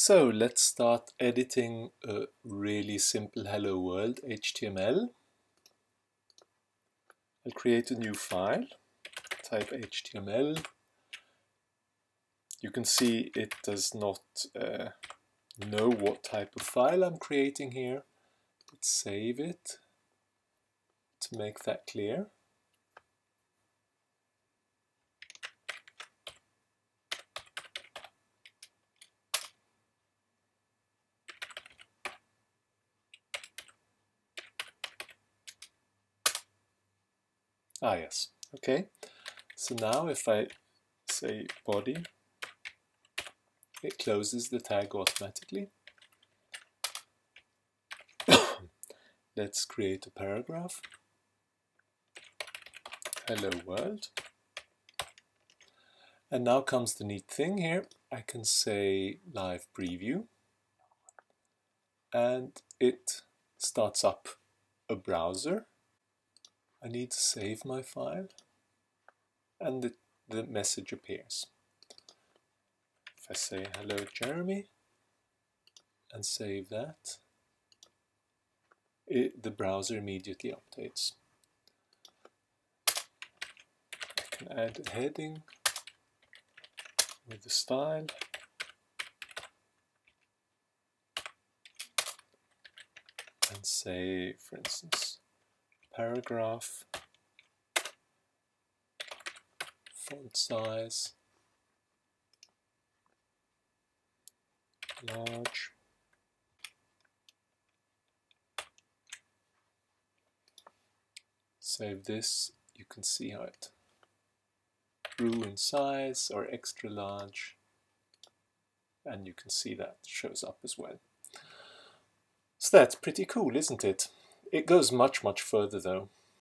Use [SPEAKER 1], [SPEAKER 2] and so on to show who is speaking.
[SPEAKER 1] So let's start editing a really simple hello world HTML. I'll create a new file, type HTML. You can see it does not uh, know what type of file I'm creating here. Let's save it to make that clear. Ah, yes. Okay. So now if I say body, it closes the tag automatically. Let's create a paragraph. Hello world. And now comes the neat thing here. I can say live preview and it starts up a browser I need to save my file and the, the message appears. If I say hello Jeremy and save that, it, the browser immediately updates. I can add a heading with the style. And say, for instance, paragraph, font size, large, save this, you can see how it grew in size or extra large. And you can see that shows up as well. So that's pretty cool, isn't it? It goes much, much further though.